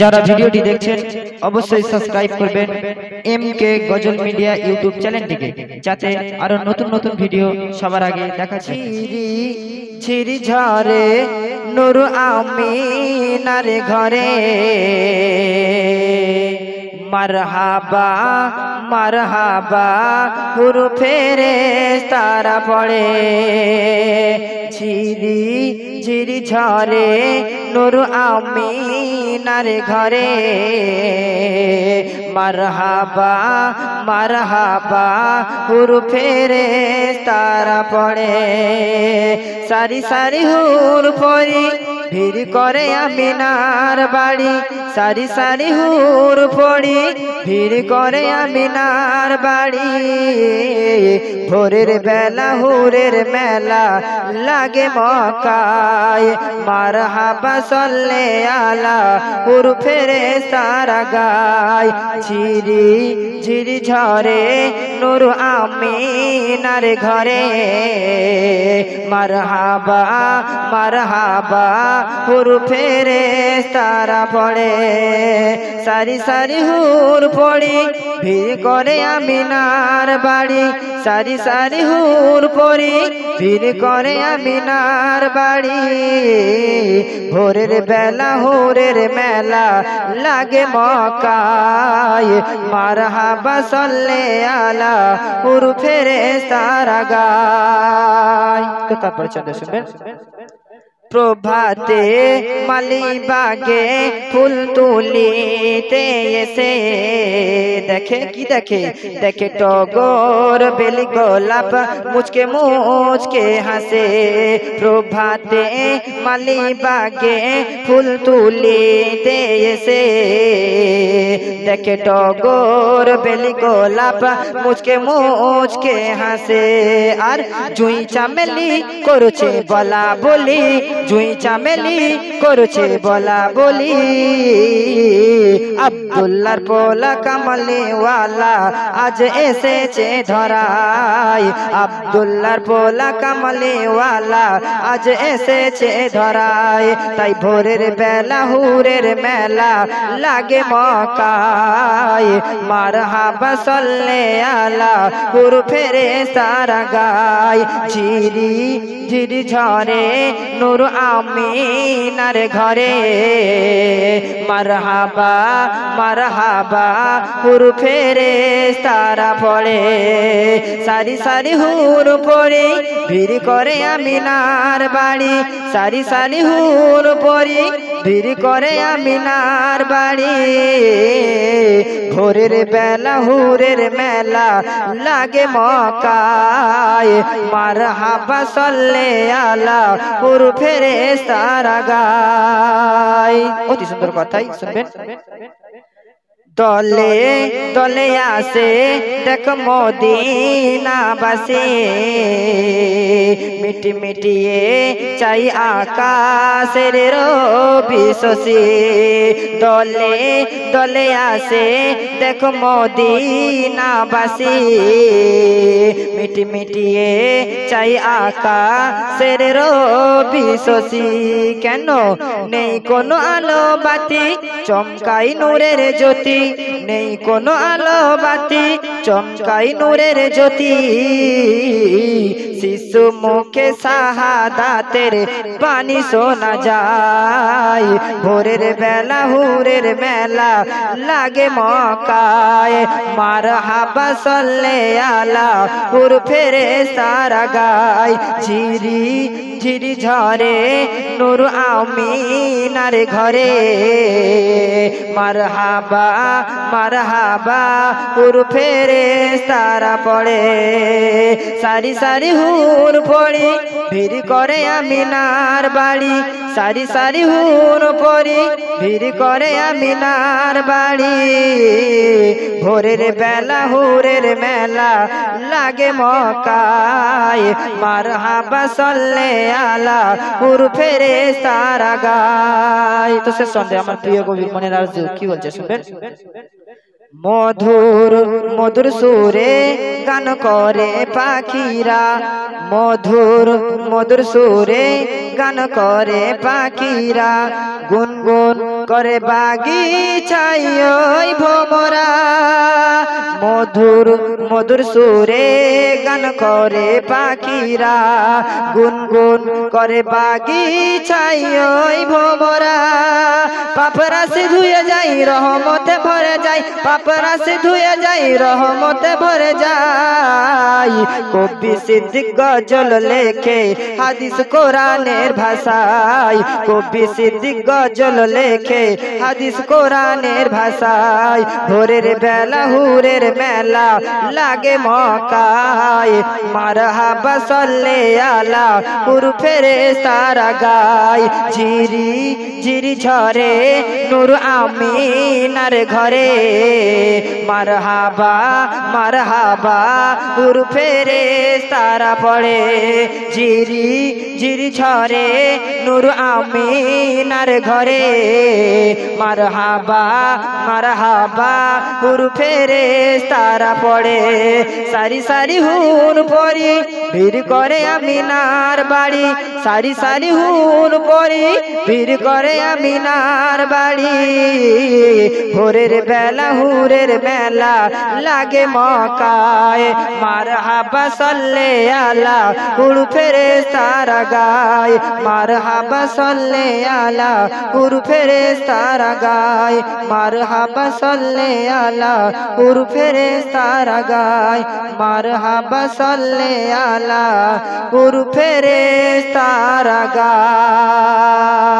যারা ভিডিওটি দেখছেন, অবশ্যই সাবস্ক্রাইব করবেন M K Ghazal media YouTube চ্যানেলটিকে যাতে আরও নতুন নতুন ভিডিও সবার আগে দেখা ঝিরি ঝিরি নুর ঘরে। মারহাবা মারহাবা, হুরু ফেরে তারা পড়ে। ঝিরি ঝিরি ঝরে, নুর আমিনার ঘরে। মারহাবা মারহাবা, হুরু ফেরে তারা পড়ে। সারি সারি হুর পরি ভিড় করে আমিনার বাড়ি সারি সারি হুর পড়ি ভিড় করে আমিনার বাড়ি ভোরের বেলা হুরের মেলা লাগে মকায় মার হাবা সল্লে আলা হুর ফেরে সারা গায়। ঝিরি ঝিরি ঝরে নুর আমিনার ঘরে। মার হাবা মার হাবা হুর ফেরে, তারা পড়ে। সারি সারি হুর পড়ি, ভিড় করে আমিনার বাড়ি। সারি সারি হুর পড়ি, ভিড় করে আমিনার বাড়ি। ভোরের বেলা, হুরের মেলা লাগে মকায় মার হাবা সল্লে আলা, হুর ফেরে তারা গায়। তারপরে চলে শুনবেন। প্রভাতে মালিবাগে ফুল তুলিতে এসে দেখে কি দেখে দেখে টগর বেলি গোলাপ মুচকে মুচকে হাসে প্রভাতে মালিবাগে ফুল তুলিতে এসে দেখে টগর বেলি গোলাপ মুচকে মুচকে হাসে আর জুই চামেলি করছে বলা বলি জুই চামেলি করছে বলা বলি। আব্দুল্লার পোলা কামলিওয়ালা আজ এসেছে ধরাই আব্দুল্লার পোলা কামলিওয়ালা আজ এসেছে ধরাই তাই ভোরের বেলা, হুরের মেলা লাগে মকাই মার হাবা সল্লে আলা হুর ফেরে সারা গায়। ঝিরি ঝিরি ঝরে, নূর আমিনার ঘরে। মারহাবা মারহাবা, হুর ফেরে তারা পড়ে। সারি সারি হুর পড়ে, ভিড় করে আমিনার বাড়ি। সারি সারি হুর পড়ি, ভিড় করে আমিনার বাড়ি। ভোরের বেলা হুরের মেলা লাগে মকায় মার হাবা সল্লে আলা হুর ফেরে সারা গায়। অতি সুন্দর কথাই শুনবেন। দলে দলে আসে দেখ মদিনা বাসে মিটি মিটিয়ে চাই আকাশের রবি শশী। দলে দলে আসে দেখ মদিনা বাসি মিটি মিটিয়ে চাই আকাশের রবি শশী। কেন নেই কোনো আলো বাতি চমকাই নূরের জ্যোতি। নেই কোনো আলো বাতি। চমকাই নূরের জ্যোতি। শিশু মুখে সাহাদাতের পানি শোনা যায়। ভোরের বেলা, হুরের মেলা লাগে মকায় মার হাবা সল্লে আলা হুর ফেরে সারা গায়। ঝিরি ঝিরি ঝরে নুর আমিনার ঘরে। মার হাবা মার হাবা হুর ফেরে তারা পড়ে। সারি সারি হুর পড়ি, ভিড় করে আমিনার বাড়ি। সারি সারি হুর পড়ি, ভিড় করে আমিনার বাড়ি। ভোরের বেলা, হুরের মেলা লাগে মকায় মার হাবা সল্লে আলা, হুর ফেরে তারা গায়। তো সে সন্দেহ আমার প্রিয় কবি মনের আরজু, কি বলছে শুনবেন? মধুর মধুর সুরে গান করে পাখিরা। মধুর মধুর সুরে গান করে পাখিরা। গুনগুন করে বাগিচাই ওই ভোমরা। মধুর মধুর সুরে গান করে পাখিরা। গুনগুন করে বাগিচাই ওই ভোমরা। পাপরা সে ধুয়ে যাই, রহমতে ভরে যাই। পাপরা সে ধুয়ে যাই, রহমতে ভরে যাই। কবি সিদ্দিক গজল লেখে হাদিস কোরআনের ভাষায়। কবি সিদ্দিক গজল লেখে হাদিস কোরআনের ভাষায়। ভোরের বেলা হুরের মেলা লাগে মকায়। মারহাবা সল্লে আলা ফেরে সারা গায়। ঝিরি ঝিরি ঝরে নূর আমিনার ঘরে। মারহাবা মারহাবা ফেরে সারা পড়ে। ঝিরি ঝিরি ঝরে নূর আমিনার ঘরে। মারহাবা মারহাবা ফেরে তারা পড়ে। সারি সারি হুন পরি, ভিড় করে আমিনার বাড়ি। সারি সারি হুন পরি, ভিড় করে আমিনার বাড়ি। ভোরের বেলা, হুরের মেলা লাগে মকায় মার হাবা সল্লে আলা হুড় ফেরে তারা গায়। মার হাবা সল্লে আলা হুড় ফেরে তারা গায়। মার হাবা সল্লে আলা হুড় ফেরে তারা গায় মার হাবা সল্লে আলা হুড় ফেরে তারা গায়